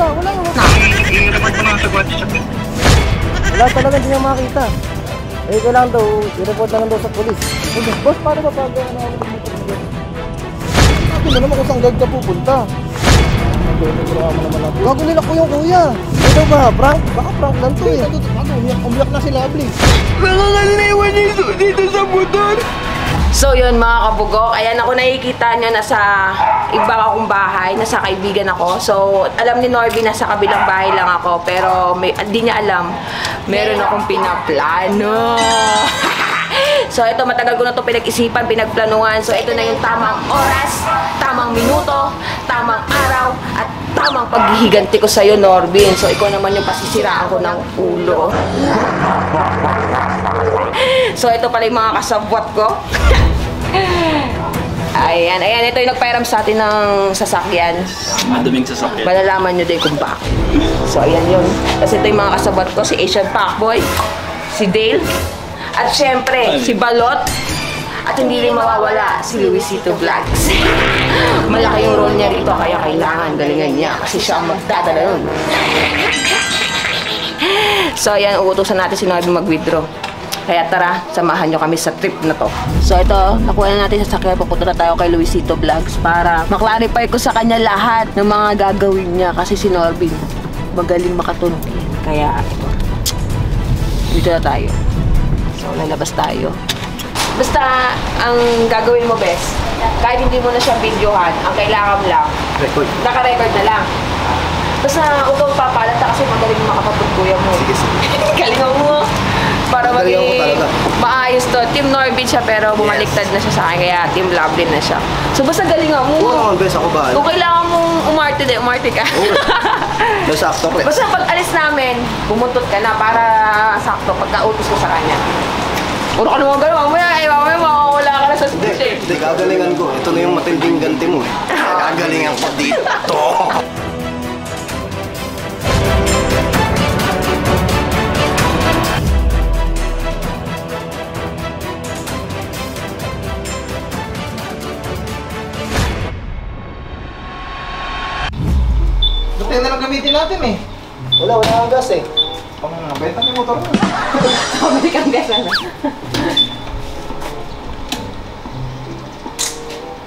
wala, wala. Wala, I-report mo na sa WhatsApp. wala talaga hindi niya makita. Eh, kailangan daw, i-report na lang daw sa polis. Eh, boss, paano ba pag ano ako nagmotor na gano'n? Sabi mo naman kung saan gag ka pupunta. Naman. Gago nila ko yung kuya. Ito ba, prank? Baka prank lang to eh. Ano, umiyak, umiyak na si Lovely. So yun mga kabugok, ayan ako nakikita nyo nasa iba akong bahay, nasa kaibigan ako. So alam ni Norby nasa kabilang bahay lang ako, pero may, hindi niya alam, meron akong pinaplano. so ito matagal ko na to pinag-isipan, pinagplanuhan. So ito na yung tamang oras, tamang minuto, tamang araw, at tamang paghihiganti ko sa'yo Norbin. So ikaw naman yung pasisiraan ko ng ulo. So ito pala yung mga kasabwat ko. Ayan, ayan, ito yung nagpairam sa atin ng sasakyan. Maduming sasakyan. Malalaman nyo din kung bakit. So, ayan yun. Kasi ito yung mga kasabot ko, si Asian Pacboy, si Dale, at syempre, si Balot, at hindi rin mawawala si Luisito Vlogs. Malaki yung role niya rito, kaya kailangan galingan niya kasi siya ang magdadala nun. So, ayan, uutusan natin si Norbin mag-withdraw. Kaya tara, samahan nyo kami sa trip na to. So ito, nakuha na natin sa sakyan. Pupunta na tayo kay Luisito Vlogs para maklarify ko sa kanya lahat ng mga gagawin niya. Kasi si Norbin, magaling makatunti. Kaya, ito. Dito na tayo. So, lalabas tayo. Basta, ang gagawin mo, best, kahit hindi mo na siya videohan, ang kailangan lang, Record. naka-record na lang. Basta huwag kang papalata kasi magaling makapagpagkuya mo. Sige, sige. Galingan mo. Para maging maayos to. Team Norbit siya pero bumaliktad na siya sa akin kaya Team Lovelin na siya. So basta galingan mo. Oo naman, bes. Ako ba? Kung kailangan mong umarte din, umarte ka. Basta sakto ko eh. basta pag alis namin, bumuntot ka na para sakto pagka-utos ko sa kanya. Puro ka naman gano'n, mamaya, eh, mamaya makakawala ka na sa switch eh. hindi, gagalingan ko. Ito na yung matinding ganti mo eh. Gagalingan ko dito. Buti na lang gamitin natin eh. Wala, wala kang gas eh. Pang benta mo yung motor mo. Pabili kang gas na.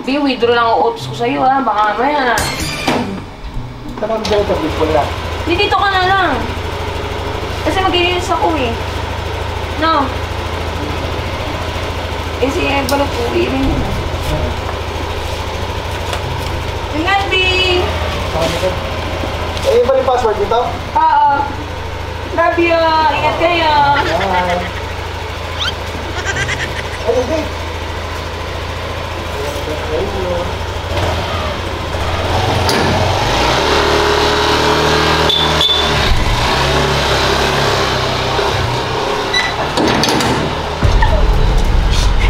Bi, withdraw lang ang utos ko sa'yo ha. Baka mamaya. Saan ako dyan sa baseball na? Di dito ka na lang. Kasi maglilinis ako eh. No. Eh si Ebalot po, rin yun. Tingnan, B! Eh, iba yung password dito? Oo. Love you. Ingat kayo. Ay. Ay, hindi.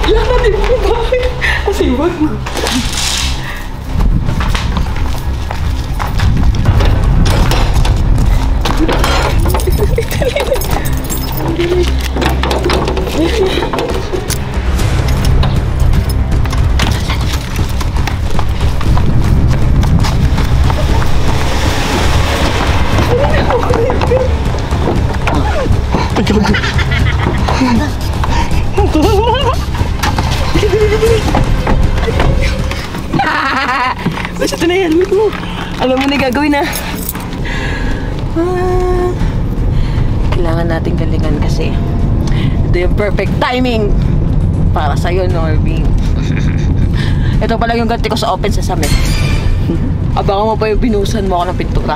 Yan na din po bakit? Kasi Basta ito na yan, wait mo. Alam mo na gagawin na. Ah. Kailangan natin galingan kasi ito yung perfect timing para sa'yo, Norbing. ito pala yung ganti ko sa open sesame. Abangan mo pa yung binusan mo ako ng pintura.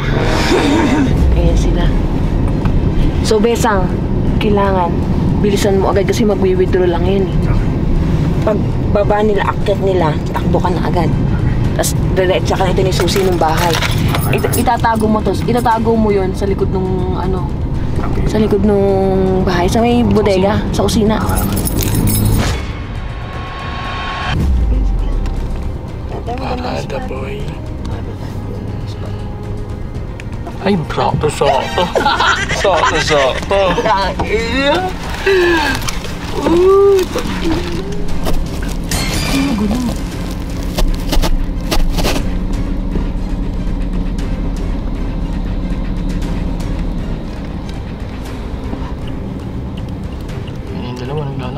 Ayan sila. So, Besang, kailangan bilisan mo agad kasi magwi-withdraw lang yan eh. Pag baba nila, akyat nila, takbo ka na agad. Tapos diretsa ka na ito ni susi ng bahay. It- itatago mo to. Itatago mo yun sa likod ng ano, sa likod ng bahay. Sa may bodega, sa kusina. Ada boy. Ay, sakto, sakto. Sakto, sakto.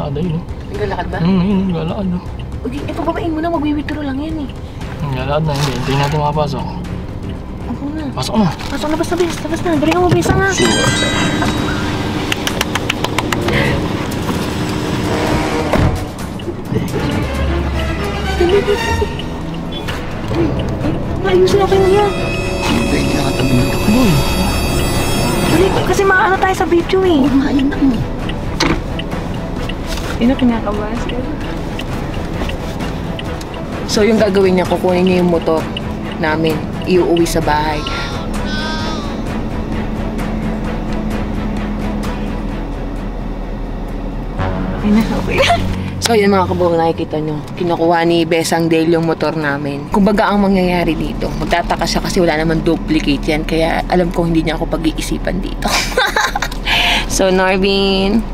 Hmm, yun, galaan na. Okay, ito babain mo na, mag-withdraw lang yan eh. Galaan na, hindi. Hintayin natin makapasok. Ako na. Pasok na. Pasok na, basta bis, labas na. Dali ka mo, bisa nga. Ayusin natin yan. Na ako. Boy, kasi maano tayo sa video eh. Kumain na mo. Yun ang kinakabahan So yung gagawin niya, kukunin niya yung motor namin, iuwi sa bahay. Ay na, okay. So yun mga kaburo, nakikita nyo, kinukuha ni Besang Dale yung motor namin. Kumbaga ang mangyayari dito, magtataka siya kasi wala naman duplicate yan, kaya alam ko hindi niya ako pag-iisipan dito. so Norvin,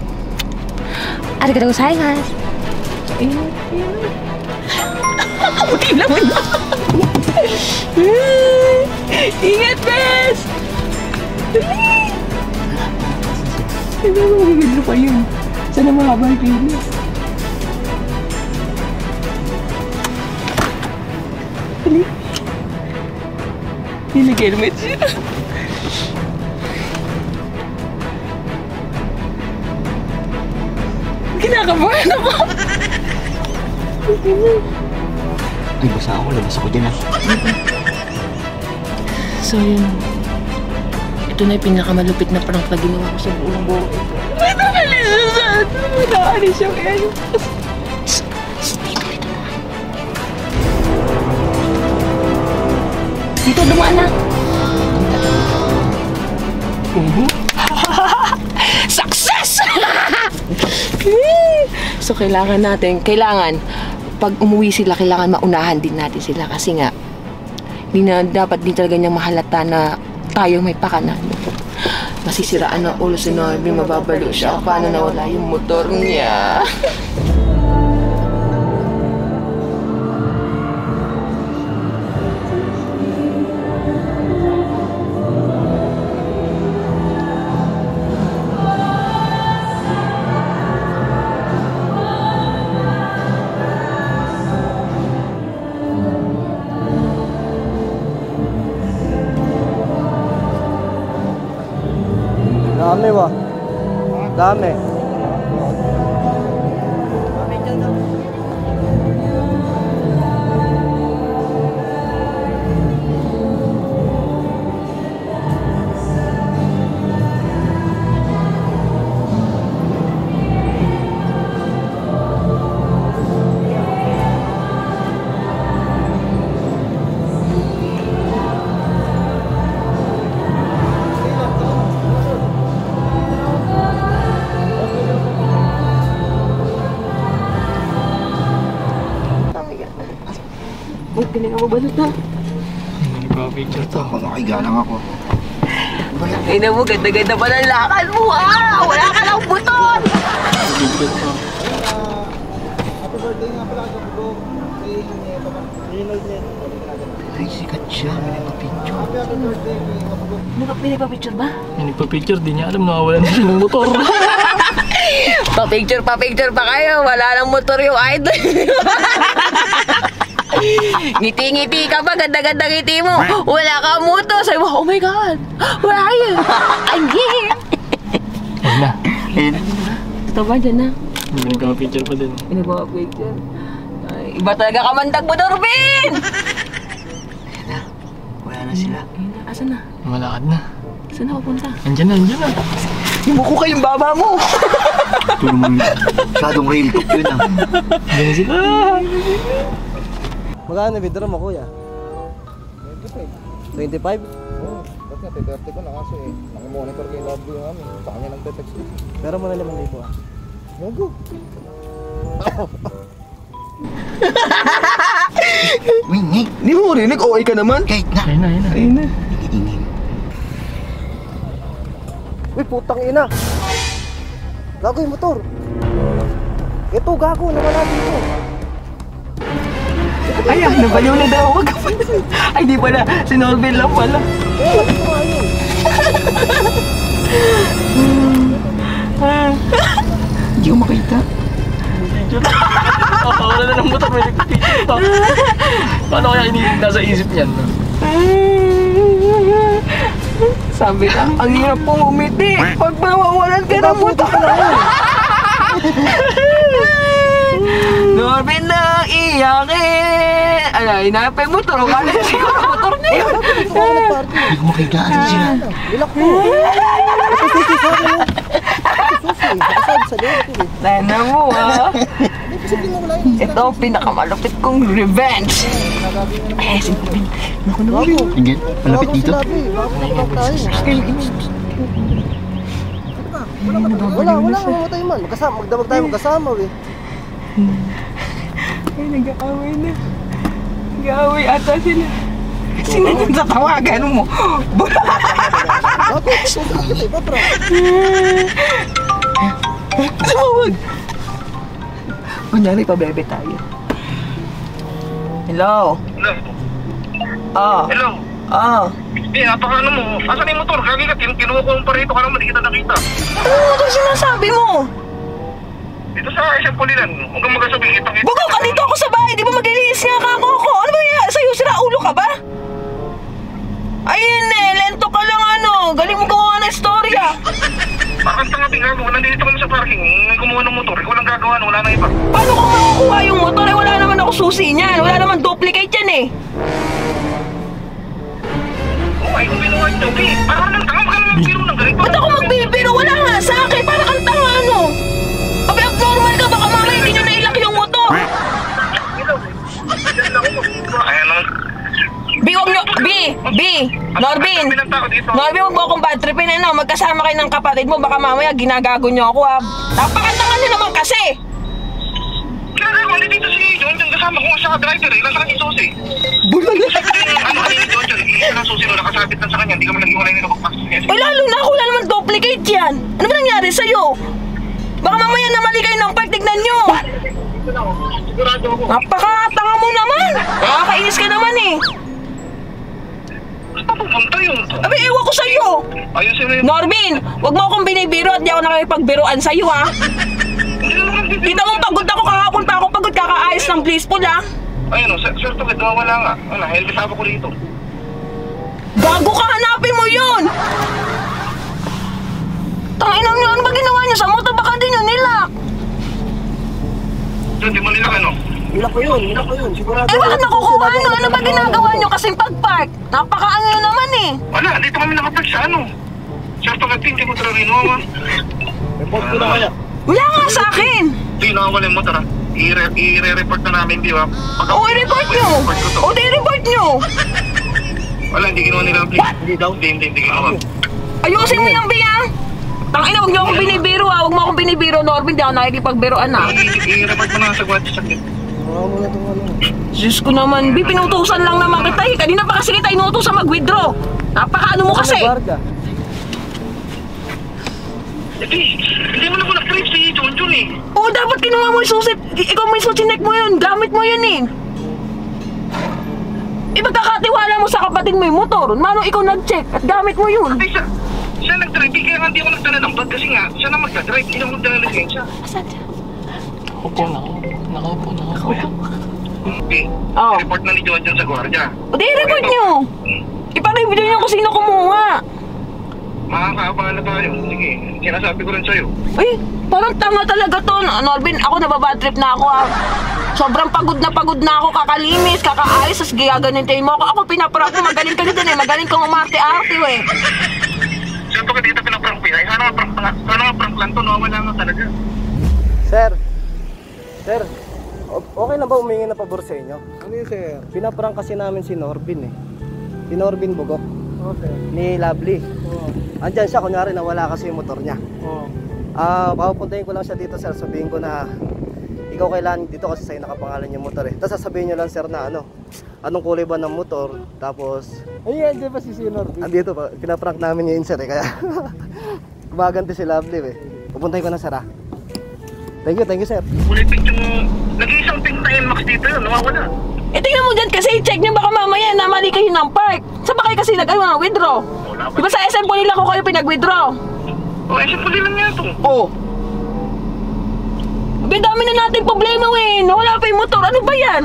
arigatou gozaimasu. Ayun, ayun. Buti naman na. Ingat, Bes! Hindi mo magaganda pa yun. Sana mahaba yung pili. Dali. Nilagay siya. Kinakabahan ako. Ay, basa ako. Labas ako dyan ah. So yun, ito na yung pinakamalupit na prank na ginawa ko sa buong buhay. Ito na siya sa ato. Nakaalis siya kaya yun. Dito, dito na. Dito, dumaan na. So kailangan natin, kailangan, pag umuwi sila, kailangan maunahan din natin sila kasi nga, hindi na dapat din talaga niyang mahalata na tayo may pakanan. Masisiraan ng ulo si Norby, mababalo siya. Paano nawala yung motor niya? Dami ba? Dami. Uy, galing ako balot na. nagpa-picture to. Nakahiga lang ako. Ay na mo, ganda-ganda pa ng lakad mo ah! Wala ka lang buton! Picture to. Happy birthday nga pala? Rinald Nieto. Ay, sikat siya. May nagpa-picture. May nagpa-picture ba? Yung nagpa-picture, di niya alam nawawalan na siya ng motor. Pa-picture, pa-picture pa kayo. Wala nang motor yung idol. Ngiti-ngiti ka ba? Ganda-ganda ngiti mo. Wala ka motor. Sabi mo, oh my God. Where are you? I'm here. Na. Ayun. Ito ba dyan na? May nagpa-picture pa din. Ay, iba talaga kamandag mo, Norbin! Wala na sila. Ayun na, asan na? Malakad na. Saan na pupunta? Andyan na, andyan na. Yung ko kayong baba mo. Ito naman. Masyadong real talk yun ah. Andyan na sila. Magkano bidro mo kuya? 25. 25? Oo. Ba't nga, 30 ko na kaso eh. Nakamonitor kay Love yung amin. Sa kanya nang text ko. Pero mo na naman dito ah. Gago. Wingi. Di mo rinig, okay ka naman. Kahit na. Ayun na, ayun na. Ayun na. Uy, putang ina. Gago yung motor. Ito, gago. Nawala dito. Ayan, nabaliw na daw. Wag ka pa. Ay, di pala. Si Norvin lang pala. Yun. Hindi ko makita. Oo, wala na ng motor, may nagpipicture pa. Paano kaya ini nasa isip niyan? no? Sabi na, ang hirap pong umiti pag mawawalan ka ng motor. Norvin na iyakin. Ano, hinapin yung motor. Wala siguro motor niya yun. Hindi ko makigaan siya. Bilak mo. Ko. Sana mo ah. Mo. Ito ang pinakamalupit kong revenge. Eh, si Norvin. Naku, Norvin. Bago. Ingit, malapit dito. Na. Wala, wala, wala kang mamatay man. Magkasama, magdamag tayo magkasama eh. Ay, nag-aaway na. Nag-aaway ata sila. Sino yung tatawagan mo? Bakit? Bakit Patra? Tumawag! Kunyari pa bebe tayo. Hello? Hello? Ah, Hello? ah. Eh, napaka ano mo? Asan yung motor? Kagi ka, kin kinuha ko yung parito ka naman, hindi kita nakita. Ano mo ito sinasabi mo? Dito sa isang pulilan, huwag kang magsasabi, kita kita. Bugaw ka dito ako sa bahay, di ba maglinis nga ka ako ako? Ano ba yan? Sa'yo, sira ulo ka ba? Ayun eh, lento ka lang ano. Galing mo gawa ng istorya. Parang tanga tingnan mo, nandito kami sa parking, may kumuha ng motor, ikaw lang gagawa, wala nang iba. Paano ko makukuha yung motor? Eh, wala naman ako susi niyan. Wala naman duplicate yan eh. Oh, ay, kung binuha ito, parang nang tanga, baka naman biro ng ganito. Ba't ako magbibiro? Wala nga sa akin. Huwag nyo. B, B. Norbin. Norbin, huwag mo akong bad tripin. Ano, magkasama kayo ng kapatid mo. Baka mamaya ginagago nyo ako ha. Napakatanga nyo naman kasi. Ginagawa ko dito si John, yung kasama ko sa driver eh, nasa kanyang susi. Na. Yung ano kanina ni John, John, isa na susi no, nakasabit lang sa kanya, hindi ka man nag-iwalay nila pagpasok niya. Eh, lalo na ako. Wala naman duplicate yan. Ano ba nangyari sa'yo? Baka mamaya namali kayo ng park. Tignan nyo. Ako. Napakatanga mo naman. Nakakainis ka naman eh. Pupunta yun? Abi, ewan ko sa'yo. Ayusin mo yun. Norbin, wag mo akong binibiro at di ako nakikipagbiroan sa'yo ha. Hindi naman nagbibigay. Kita mo pagod ako kahapon pa ako pagod kakaayos ng blissful ha. Ayun o, sir, to, nawawala nga. Ano, helmet ako ko rito. Gago ka, hanapin mo yun! Tangina nyo, ano ba ginawa nyo sa motor? Baka din yun nilak. John, di mo nila ano? Bilak ko yun, bilak ko yun. Sigurado. Eh, bakit ako, nakukuha ko Ano ba na- ginagawa nyo kasing pag-park? Napaka-ano nyo naman eh. Wala, dito kami nakapark sa ano. Sir, to, hindi mo talaga inuwa. Report ko na kaya. Wala nga sa akin. Hindi, nakawala yung motor ah. I-re- I-re-report na namin, di ba? Pag O, i-report nyo. I-report ko to. O, di-report nyo. Wala, hindi ginawa nila. Hindi daw? Hindi, hindi, hindi ginawa. Ayusin mo yung biya. Tangina, wag nyo akong binibiro ha. Wag mo akong binibiro, Norbin. Di ako nakikipagbiroan ha. I- I-report ko na sa gwati sa kit. Mga mo na itong ano. Diyos ko naman, Bi, pinutusan lang naman kita eh. Kanina pa kasi kita inutusan mag-withdraw. Napaka-ano mo kasi. Ano? Hindi, hindi mo na ko na-trip si John John eh. Oo, dapat kinuha mo yung susit. Ikaw mismo chinek mo yun. Gamit mo yun eh. Ipagkakatiwala mo sa kapatid mo yung motor. Mano ikaw nag-check at gamit mo yun. Hindi, siya, siya nag-drive. eh, Kaya nga hindi ako nagdala ng bag kasi nga, siya na magdadrive. Hindi ako nagdala ng lisensya. Nakaupo, nakaupo. Nakaupo, nakaupo. Okay. Oh. Report na ni John sa gwardiya. O di, report nyo. Ipa-review nyo kung sino kumuha. Makakaabala tayo. Sige, sinasabi ko rin sa'yo. Eh, parang tanga talaga to. Norbin, ako nababad trip na ako ah. Sobrang pagod na pagod na ako, kakalimis, kakaayos, tapos gaganintin mo ako. Ako pinaprank ko, magaling ka dyan eh, magaling kang umarte-arte eh. Siyempre ka dito pinaprank ko yan. Sana nga prank, lang- sana nga prank lang to. Nawala nga talaga. Sir. Sir. Okay lang ba humingi na pabor sa inyo? Ano yun, sir? Pinaprank kasi namin si Norbin eh. Si Norbin Bugok. Okay. Ni Lovely. Oo. Andyan siya, kunyari nawala kasi yung motor niya. Oo. Ah, papupuntahin ko lang siya dito, sir. Sabihin ko na ikaw kailan dito kasi sa'yo nakapangalan yung motor eh. Tapos sasabihin niyo lang, sir, na ano, anong kulay ba ng motor, tapos... Ay, andyan pa si si Norbin. Andito pa, pinaprank namin yun, sir eh, kaya... Kumaganti si Lovely eh. Pupuntahin ko na, sir ah. Thank you, thank you, sir. Pink yung... Nag-iisang pink na NMAX dito yun. Nawawala. Eh, tingnan mo dyan kasi, check nyo baka mamaya na mali kayo ng park. Saan ba kayo kasi nag, ano, withdraw? Wala Di ba sa SM po nila ko kayo pinag-withdraw? Oh, eh, siyempre lang nga ito. Oo. Be, dami na natin problema, Win. Wala pa yung motor. Ano ba yan?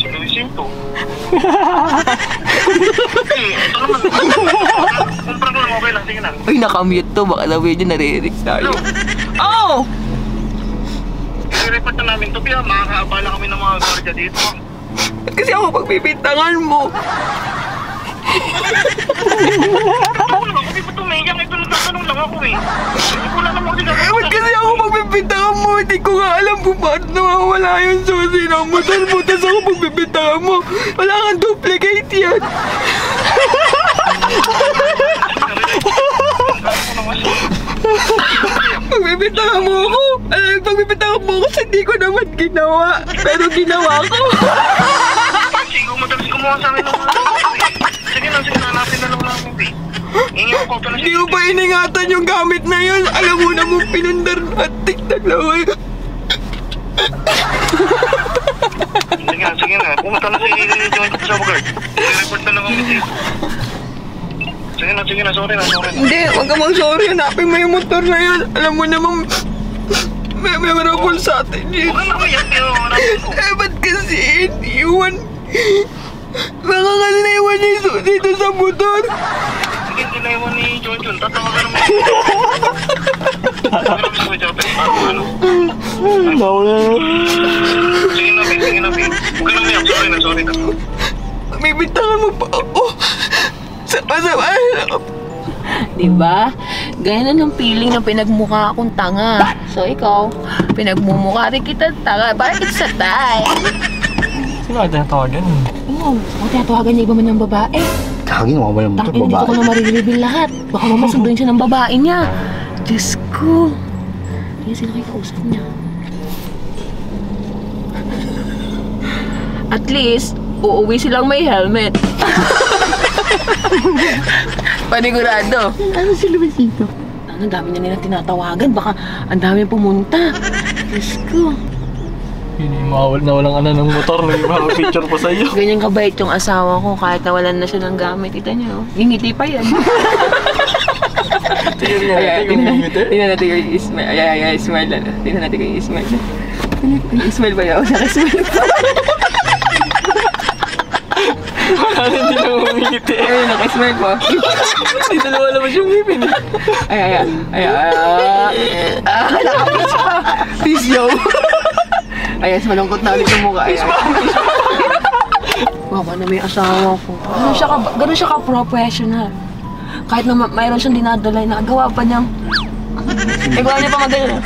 Si Luisin to. Eh, ito naman. Kumpara ko lang, okay lang. Sige na. Uy, nakamute to. Baka sabihin niya naririnig tayo. Oh! I-report na namin to, Pia. Makakaabala kami ng mga gwardiya dito. Kasi ako pagbibintangan mo. Kasi ba't umiyak? Ito nagtatanong lang ako eh. Hindi ko lang naman kasi ba't kasi ako pagbibintangan mo? Hindi ko nga alam kung bakit nawawala yung susi ng motor mo. Tapos ako pagbibintangan mo. Wala kang duplicate yan. Pagbibintangan mo ako. Alam, pagbibintangan mo ako sa hindi ko naman ginawa. Pero ginawa ko. Sige, madalas gumawa sa akin ng Sige na, sige na, hanapin na lang namin, eh. Na Hindi mo ba iningatan yung gamit na yun? Alam mo na mong pinundar at tignan lang ako. Sige na, sige na. Pumunta na si John sa Bogart. I-report na lang dito. Sige na, sige na, sorry na, sorry na. Hindi, huwag ka mang sorry. Hanapin mo yung motor na yun. Alam mo namang may memorable sa atin yun. Huwag na umiyak, Pia. Hanapin ko. Eh, ba't kasi iniwan? Baka kasi naiwan yung susi dito sa motor. Sige, dinaiwan ni John John. Tatawagan naman. Tatawagan Jope. Ano? Nawala na. Sige na. Sige na, Pia. Huwag ka na. Sorry na, sorry na. Bibintangan mo pa ako. Sama-sama. Diba? Ganyan ang feeling ng pinagmukha akong tanga. So, ikaw, pinagmumukha rin kita tanga. Bakit sa time? Sino ka tinatawagan? Oo, ang tinatawagan niya iba man ng babae. Kagi nga wala motor, Tangin, dito ko na mariribil lahat. Baka mamasunduin siya ng babae niya. Diyos ko. Hindi sila kikausap niya. At least, uuwi silang may helmet. Panigurado. Ano sila ba dito? Ano, ang dami na nilang tinatawagan. Baka ang dami pumunta. Diyos ko. Hindi mawal na walang ano ng motor. May mga picture pa sa iyo. Ganyan kabait yung asawa ko kahit nawalan na siya ng gamit. Kita niyo, oh. ngingiti pa yan. Tingnan niya. Ayan, Tingnan tingnan, natin yung Ismail. Ayan, ayan, Ismail. ano. Tingnan natin yung Ismail. Yung Ismail ba yun? Naka-Ismail. Wala rin din ang umingiti. Ayun, naka-Ismail po. Dito na wala mo siyang ngipin. Ay, ay, ay. Ay, ay, ay. Ah, nakapis pa. Peace, yo. Ayan, malungkot na ulit yung mukha. Ayan. Mama na may asawa ko. Ganun siya ka, ganun siya ka professional. Kahit na ma- mayroon siyang dinadala, nagawa pa niyang... Nagawa niya pa magaling.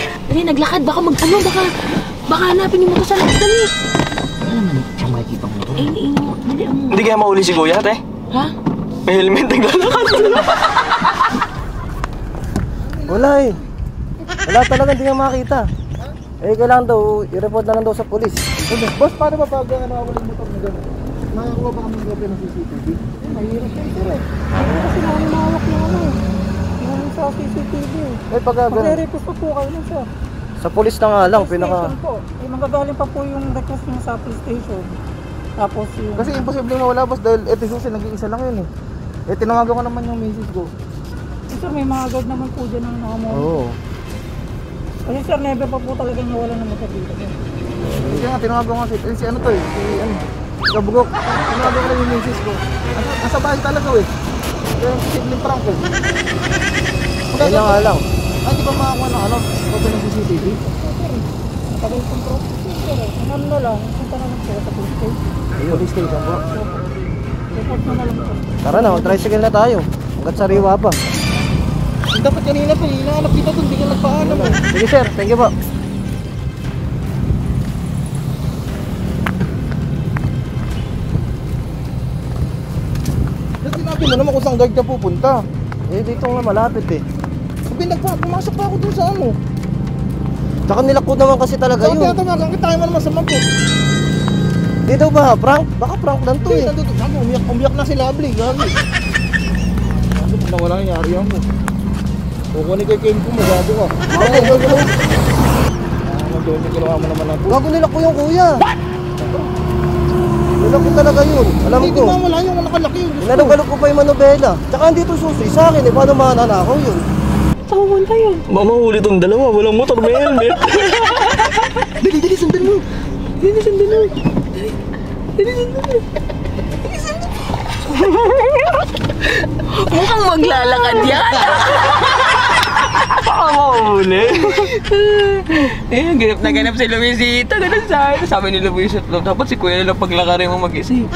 Dali, naglakad. Baka mag... Ano, baka... Baka hanapin yung motor sa. Dali. Eh, eh, dali, ang... Hindi kaya mauli si Kuya, te? Ha? May helmet naglalakad. Wala eh. Wala talaga, hindi nga makita. Eh, kailangan daw, i-report na lang daw sa polis. Sabi, boss, paano ba pag ano ako ng motor na gano'n? Nakakuha ba kami ng copy ng CCTV? Eh, mahirap yan, sir eh. Ano kasi namin mahawak yung ano eh. Yung sa CCTV eh. Eh, pag gano'n. Magre-request pa po kayo nun, sir. Sa polis na nga lang, pinaka... Po. Eh, manggagaling pa po yung request nyo sa police station. Tapos yung... Kasi imposible mawala, boss, dahil eto susi, nag-iisa lang yun eh. Eh, tinawagan ko naman yung misis ko. Eh, sir, may mga guard naman po dyan ang nakamon. Oo. Kasi sir, never pa po talaga nawala ng motor dito. sir. Kasi nga, tinawagan ko si, eh, si ano to eh, si ano, Kabugok. Tinawagan ko lang yung misis ko. Nasa, nasa bahay talaga eh. Kaya simpleng prank eh. Kaya nga lang. Ah, di ba makakuha ng ano, copy ng CCTV? Matagal pong process yun, sir. eh. Ano na lang, punta na lang sila sa police station. Ayun. Police station po. Report na lang po. Tara na, mag-tricycle na tayo. Hanggat sariwa pa. Dapat kanina pa, hinahanap kita doon, hindi ka nagpaalam eh. Sige sir, thank you po. Sinabi mo naman kung saan guard ka pupunta? Eh, dito nga malapit eh. Sabi, nagpa, pumasok pa ako doon sa ano. Tsaka nilakod naman kasi talaga Sabi yun. nga, kung tayo mo naman sa mampot. Di daw ba, prank? Baka prank lang to Hindi, eh. nandito. Sabi, umiyak, umiyak na si Lovely. Gabi. Sabi, pag nawala nangyari yan mo. Kukunin kay Ken ko mo, gago ka. Gago. Ah, nandun yung ginawa mo naman ng Gago nila ko yung kuya. Nilak ko talaga yun. Alam Hindi ko. mawala yung nakalaki yun. Diyos ko. Ko pa yung manobela. Tsaka andito susi sa akin eh. Paano mananakaw yun? Saan pupunta yun? Mamahuli tong dalawa, walang motor, may helmet. Dali, dali, sundan mo. Dali, sundan mo. Mukhang maglalakad yan. Baka mahuli. eh, ganap na ganap si Luisita. Ganun sa akin. Sabi ni Luisita, dapat si Kuya lang paglakarin mo mag-isa eh.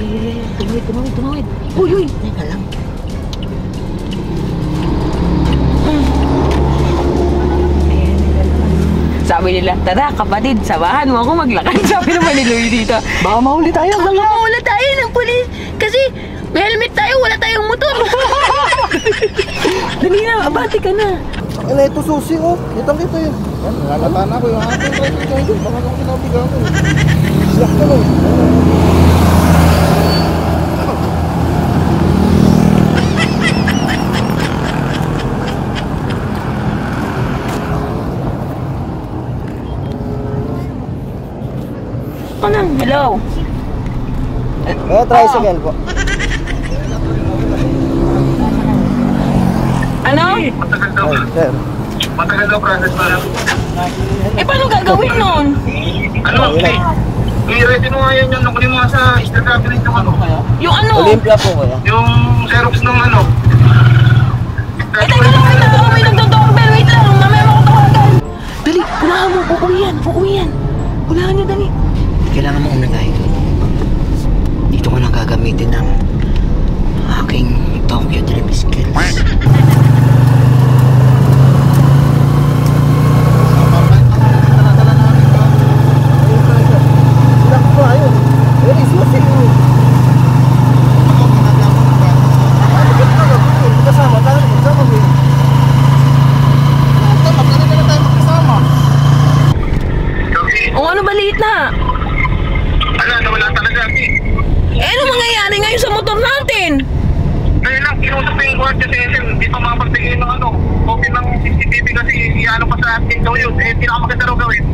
Eh, tumawid, tumawid, tumawid. Uy, uy. Teka lang. Sabi nila, tara kapatid, samahan mo ako maglakad. Sabi naman ni Louie dito. Baka mahuli tayo. Baka mahuli tayo ng pulis. Kasi may helmet tayo, wala tayong motor. Dali na, abati ka na. Ang ina ito susi oh. Kitang kita yun. Yan, Lalata na ako yung aking. Baka nung kinabigan ko. Yak ka nun. Ano? Hello? Oh, tricycle po. Ano? Matagal daw. Sir. Matagal daw process para. Eh, paano gagawin nun? Ano? Eh, i-ready mo nga yan yung nakunin mo nga sa Easter cabinet yung ano. Yung ano? Olympia po kuya. Yung Xerox ng ano. Eh, teka lang, wait lang. May nagdo-doorbell. Wait lang. Mamaya mo ko tawagan. Dali, unahan mo. Uuwi yan. Uuwi yan. Unahan niyo, dali. Kailangan mo uminay. Dito ko na gagamitin ng aking Tokyo Drift skills. Yak ko ayun. Eh, susi oh. Ano ka na? Kasama tayo. Kasama mo. Tama, pwede na tayo magkasama. Okay. O ano baliit na? Ala, nawala talaga. Eh, Eh, ano mangyayari ngayon sa motor natin? Ngayon lang, kinusap ko yung guardia sa SM. Hindi pa makapagbigay ng ano. Copy ng CCTV kasi iano pa sa atin daw yun. Eh, pinakamaganda raw gawin.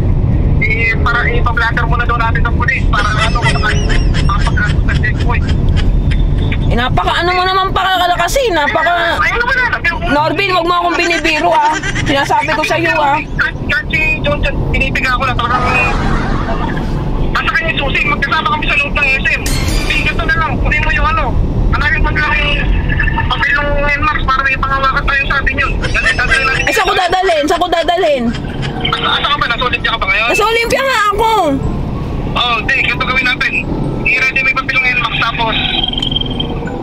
Eh, para ipa-blatter muna daw natin sa police. Para ano, makapag-ano sa checkpoint. Eh, napaka ano mo naman pakakalakasi. Napaka... Ayun naman na. Pero kung- Norbin, wag mo akong binibiro ah. Sinasabi ko sa iyo ah. Kahit kahit si John John, tinipiga ko na talagang... Basta kanya susi, magkasama kami sa loob ng SM. Hindi, ganito na lang. Kunin mo yung ano. Hanapin mo lang yung papel ng NMAX para may pangawakan tayo sa atin yun. Dali, dali natin. Eh, saan ko dadalhin? Saan ko dadalhin? Asa, asa ka ba? Nasulit ka ba ngayon? Nasa Olympia nga ako. Oo, oh, hindi. Ganito gawin natin. I-ready mo yung papel ng NMAX tapos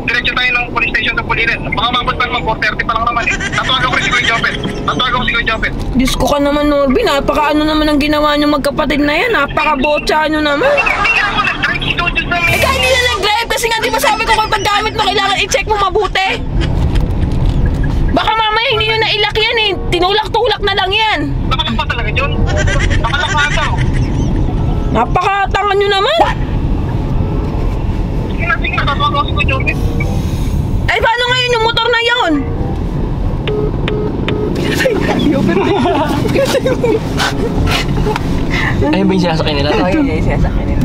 diretso tayo ng police station sa Pulilan. Baka mabot pa naman 4.30 pa lang naman eh. Tatawagan ko rin si Kuya Jopet. Tatawagan ko si Kuya Jopet. Diyos ko ka naman, Norbin. Napaka ano naman ang ginawa niyo magkapatid na yan. Napaka botcha nyo naman. Hindi nga Eh, kaya hindi na nag-drive kasi nga di ba sabi ko kapag gamit mo, kailangan i-check mo mabuti. Baka mamaya hindi nyo nailak yan eh. Tinulak-tulak na lang yan. Nakalak pa talaga, John. Nakalak pa ata. oh. Napakatangan nyo naman. Sige na, sige na. Tatawagan ko Jopet. Eh, paano ngayon yung motor na yon? Ayun ba yung sinasakay nila? Ayun, yung sinasakin nila.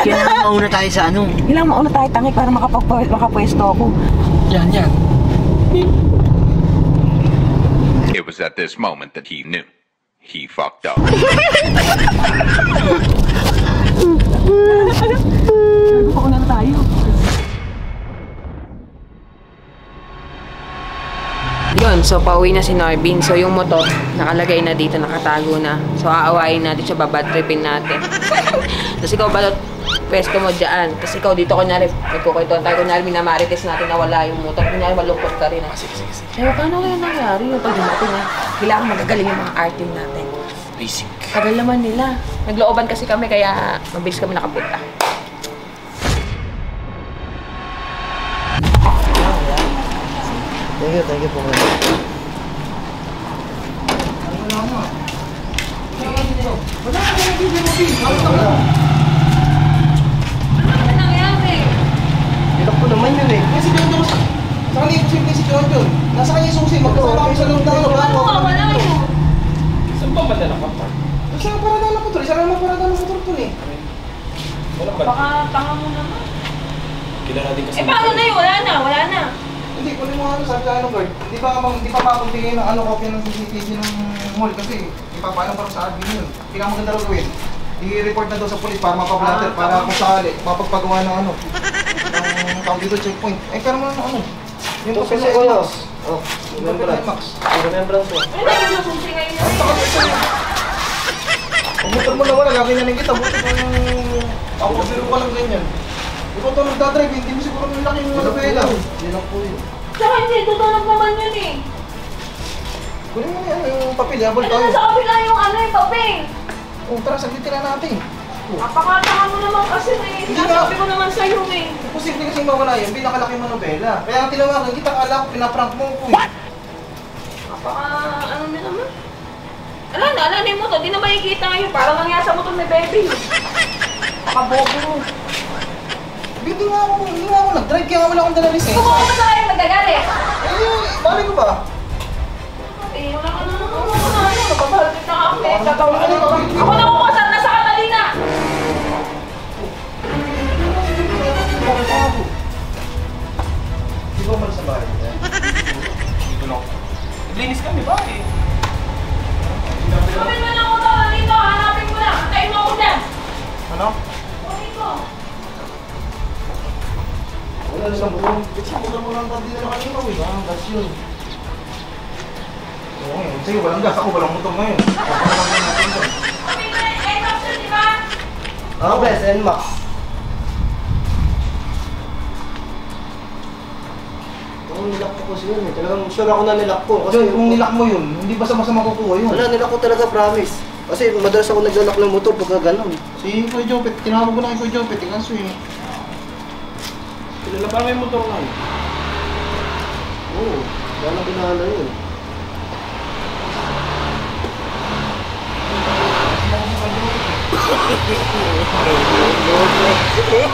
Kailangan mauna tayo sa ano. Kailangan mauna tayo tangi para makapag makapwesto ako. Yan, yan. It was at this moment that he knew. He fucked up. Pauna na tayo. Yun, so pauwi na si Norbin. So yung motor, nakalagay na dito, nakatago na. So aawayin natin siya, babadtripin natin. Tapos ikaw balot, pwesto mo dyan. Tapos ikaw dito, kunyari, nagkukwentuhan tayo, kunyari, minamarites natin na wala yung motor. Kunyari, malungkot ka rin. ah. Sige, sige, sige. Pero paano kaya nangyari yung pag dumating na? Kailangan magagaling yung mga art team natin. Basic. Tagal naman nila. Naglooban kasi kami, kaya mabilis kami nakapunta. Thank you, thank you po kayo. Ano nangyari? Pilak ko naman yun eh. Kasi ganito ko sa... Sa kanila yung simple si John yun. Nasa kanya susi, magkasama kami sa loob ng ano. Ano ka, wala kayo. Saan ba madala ka pa? Saan ang parada ng motor? Saan ang parada ng motor po? Eh. Wala ba? Baka tanga mo naman. Kailan natin kasama. Eh paano na yun? Wala na, wala na. Hindi, kunin mo ano, sabi ka ano, guard. Hindi pa, hindi pa makumbigay ng ano, kopya ng CCTV ng mall kasi ipapaalam pa rin sa admin yun. Pinakamaganda daw gawin. I-report na daw sa police para mapablatter, para kung sakali, mapagpagawa ng ano, ng tawag dito checkpoint. Eh, pero mo ng ano, yung kasi sa. Max. Oh, Max. remembrance mo. Ano na yung susi ngayon na? Pag mo na wala, gaganyanin kita. Buti pa yung... Ako, biro pa lang ganyan. Ikaw to nagdadrive, hindi mo siguro ng laking ano pela. Yan lang po yun. Saka hindi, tutulog naman yun eh. Kunin mo yan, yung papel, habol Ano tayo. na sa kabila yung ano yung papel? Oh, tara, saglitin na natin. Napakatanga mo naman kasi eh. Hindi ko naman sa'yo eh. Posible kasi mawala yan, pinakalaki mo nobela. Kaya ang tinawagan kita, kala ko pinaprank mo ko. eh. Napaka ano na naman. Ala na, ala na yung motor. Di na makikita yun. Parang nangyari sa motor ni Baby. Nakabobo mo. Hindi nga ako, hindi nga ako nag-drive, kaya nga wala akong dala lisensya. Kumuha ka sa kayo nagagalit. Eh, bali ko ba? Eh, wala ka na naman. Wala ka na. Ano, nababalot na ako. Eh, gagawin ko na. Ako na kukusap na sa Catalina. Di ba umalis sa bahay? Dito lang. Naglinis kami ba eh? Kunin mo na ako to. Dito, hanapin mo na. Antayin mo ako dyan. Ano? Kunin ko. Na lang buong. Kasi wala mo lang tabi na kanina ko eh. Ah, gas yun. Oo ngayon. Sige, walang gas. Ako walang motor ngayon. Natin na. Eh, option, di ba? Ah, best, NMAX. Oo, nilak ko kasi yun eh. Talagang sure ako na nilak ko. Kasi Kasi kung nilak mo yun, hindi ba sa masama kukuha yun? Wala, nilak ko talaga, promise. Kasi madalas ako naglalak ng motor pagka ganun. Si Kuya Jopet, tinawag ko na kay Kuya Jopet. Tingnan siya eh. May motor nga eh. Oo, wala na pinahalo yun.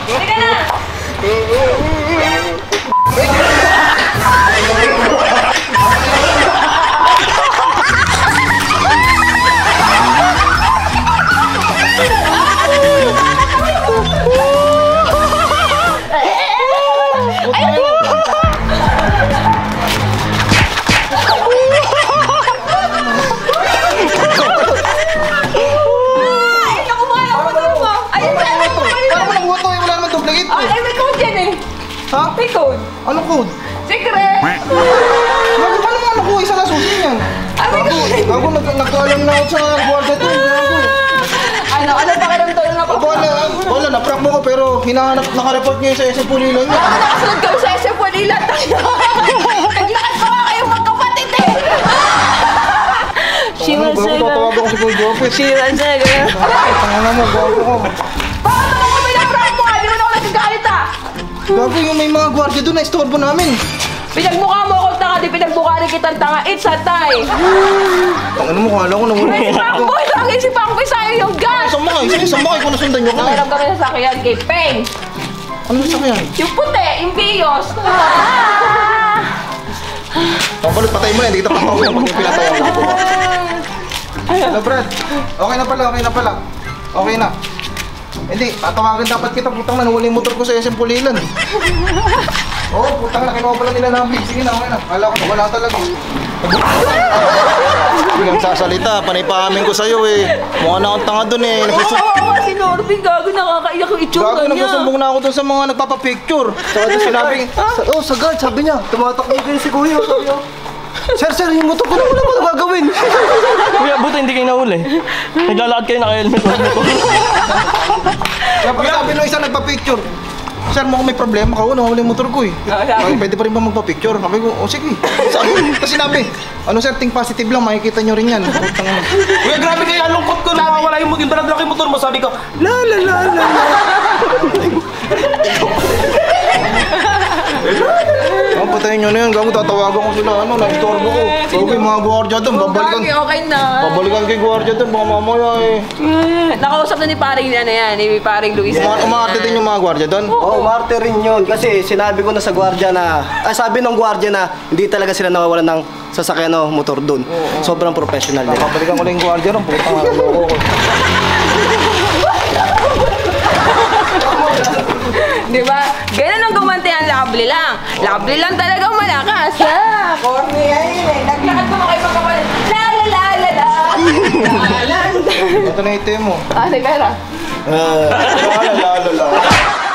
Halika na. Ay, Anong code? Secret. Gago, paano nga nakuha isa na susi niyan? May code. Gago, nag nagkaalam na ako sa guardia to. Ano, ano pa to na Ako, wala, wala, na-prank mo ko pero hinahanap, naka-report ngayon sa SM Pulilan niya. Ako nakasunod kami sa SM Manila tayo. Naglakad pa nga kayong magkapatid eh. She Ano, was gago, a tatawagan ko si Kuya Jopet. She was a girl. Tanga mo, gago ko. Gago yung may mga guardia doon na istorbo namin. Pinagmukha mo ako tanga, di pinagmukha rin kitang tanga. It's a tie. Ang ano mo, kala ko na wala. May si Pangboy, lagi si Pangboy sa'yo yung gas. Isang makay, sige, isang makay kung nasundan nyo kami. Nakiram kami sa sakyan kay Peng. Ano sa kaya? Yung puti, yung bios. Pabalot, patay mo yan, hindi kita papawin pag yung pinatay ako. Hello, Brad. Okay na pala, okay na pala. Okay na. Hindi, tatawagan dapat kita, putang na, nawala yung motor ko sa SM Pulilan. Oo, oh, putang na, kinuha pala nila namin. Sige na, okay na. Kala ko, wala talaga. Biglang sasalita, panay pa amin ko sa'yo eh. Mukha na akong tanga dun eh. Nagsusu- Oo, si Norbin, gago, nakakaiyak yung itsura Gago, niya. nagsusumbong na ako dun sa mga nagpapapicture. Saka doon sinabi, Sa, oh, sagad, sabi niya, tumatakbo kayo si Kuya, sabi niya. Sir, sir, yung motor ko na wala ko na gagawin. Kuya, buti hindi kayo nahuli. Naglalakad kayo naka-helmet. Kaya pag sabi nung isa nagpa-picture, Sir, mukhang may problema ka. Ano, huli yung motor ko eh. Ay, pwede pa rin ba magpa-picture? Sabi ko, oh sige. Sabi, tapos sinabi, ano sir, think positive lang, makikita nyo rin yan. Kuya, grabe kayo. Ang lungkot ko. Nakawala yung yung balaglag yung motor mo. Sabi ko, la la la la la. Patayin nyo na yan. Gago, tatawagan ko sila. Ano, na-istorbo ko. Gago, yung mga guardia doon, babalikan. Gagi, okay na. Babalikan kay guardia doon, baka mamaya eh. Nakausap na ni paring na yan, ni paring Luis. Uma umaarte din yung mga guardia doon. Oo, oh, martyr rin yun. Kasi sinabi ko na sa gwardiya na, ah, sabi ng gwardiya na hindi talaga sila nawawalan ng sasakyan o motor doon. Sobrang professional nila. Babalikan ko lang yung guardia ron, putang ina, loko ko. Lovely lang. Lovely lang talagang malakas. Ha? Corny yan eh. Naglakad mo kayo magkapalit. La la la la la. La la. Ito na ito mo. Ah, teka lang. Ah, lalo, lalo, lalo.